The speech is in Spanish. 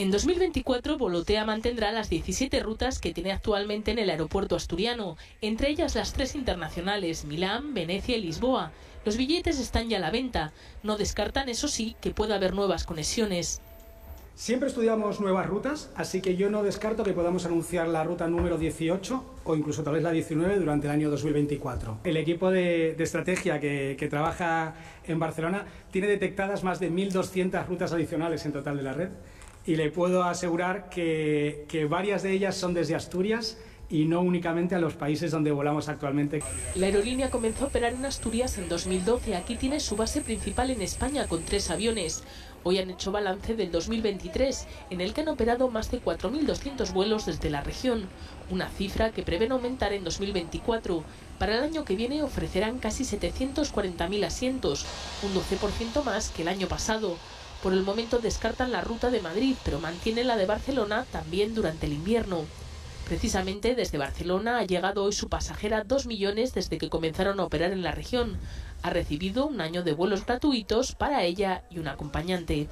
En 2024, Volotea mantendrá las 17 rutas que tiene actualmente en el aeropuerto asturiano, entre ellas las tres internacionales, Milán, Venecia y Lisboa. Los billetes están ya a la venta. No descartan, eso sí, que pueda haber nuevas conexiones. Siempre estudiamos nuevas rutas, así que yo no descarto que podamos anunciar la ruta número 18 o incluso tal vez la 19 durante el año 2024. El equipo de, estrategia que, trabaja en Barcelona tiene detectadas más de 1.200 rutas adicionales en total de la red y le puedo asegurar que, que varias de ellas son desde Asturias y no únicamente a los países donde volamos actualmente. La aerolínea comenzó a operar en Asturias en 2012. Aquí tiene su base principal en España con tres aviones. Hoy han hecho balance del 2023, en el que han operado más de 4.200 vuelos desde la región, una cifra que prevén aumentar en 2024. Para el año que viene ofrecerán casi 740.000 asientos, un 12% más que el año pasado. Por el momento descartan la ruta de Madrid, pero mantienen la de Barcelona también durante el invierno. Precisamente desde Barcelona ha llegado hoy su pasajera 2 millones desde que comenzaron a operar en la región. Ha recibido un año de vuelos gratuitos para ella y un acompañante.